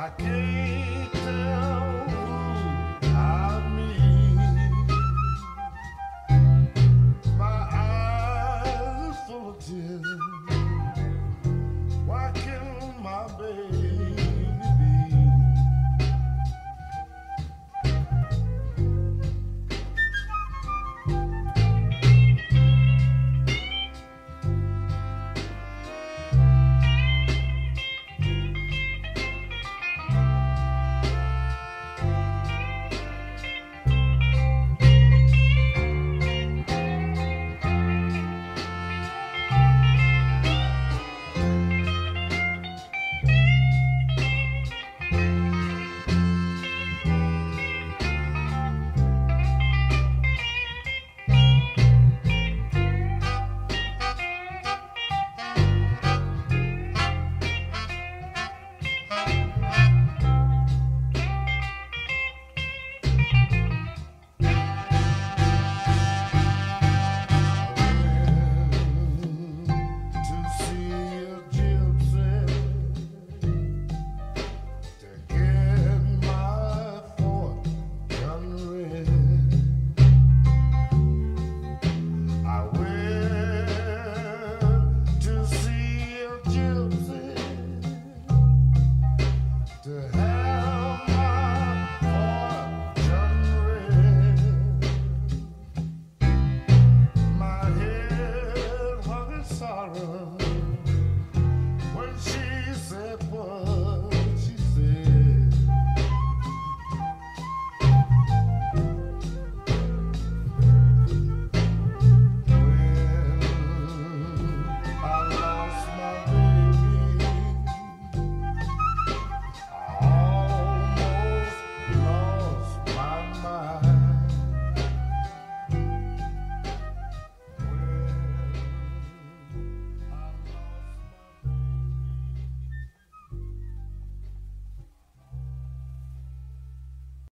I can't tell.